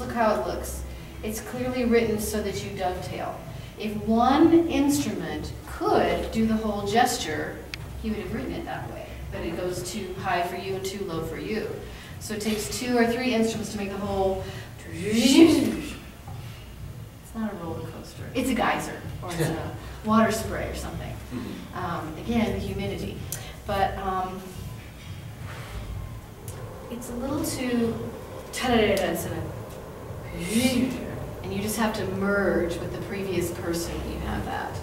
just look how it looks. It's clearly written so that you dovetail. If one instrument could do the whole gesture, he would have written it that way, but it goes too high for you and too low for you. So it takes two or three instruments to make the whole. It's not a roller coaster. It's a geyser or it's a water spray or something. Um, again, the humidity. But um, it's a little too. Instead of and you just have to merge with the previous person when you have that.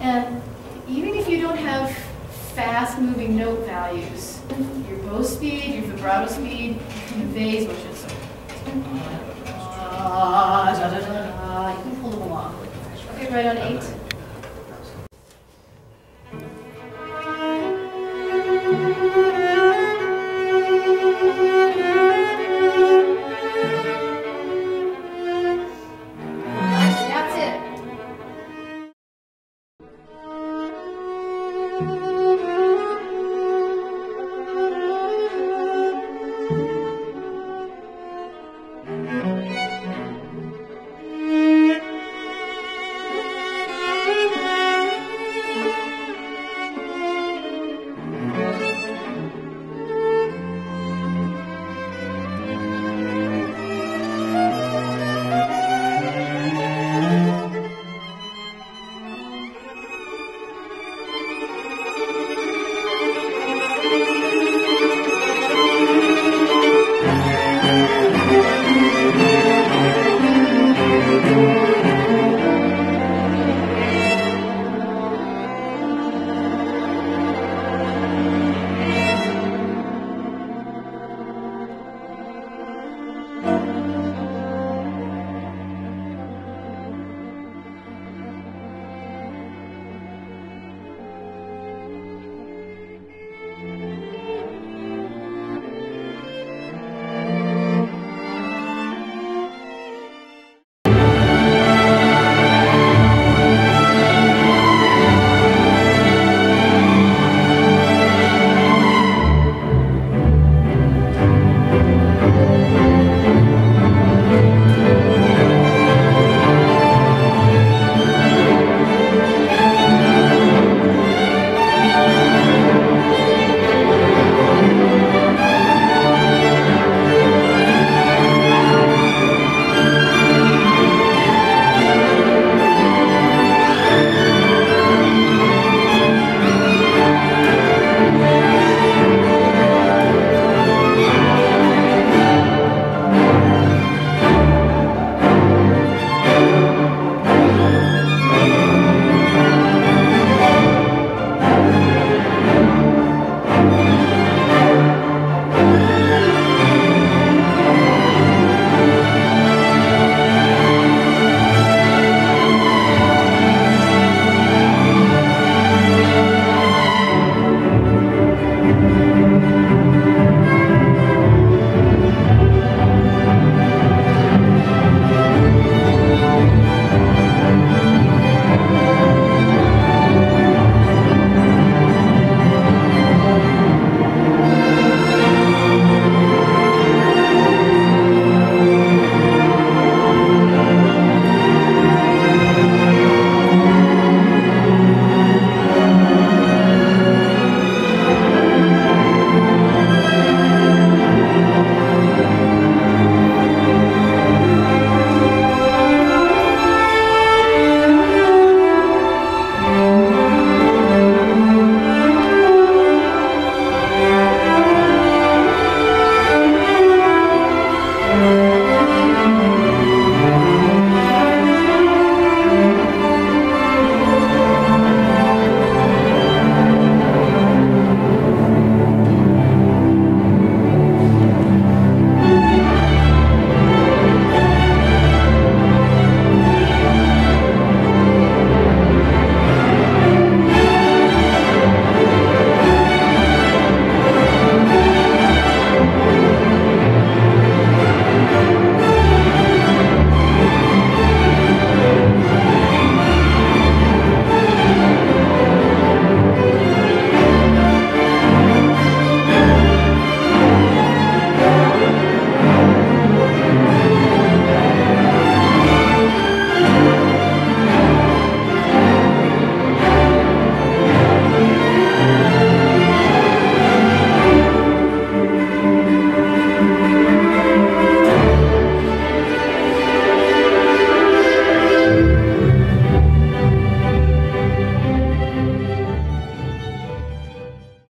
And even if you don't have fast moving note values, your bow speed, your vibrato speed, conveys phase motion, so uh, da, da, da, you can pull them along. Okay, right on eight.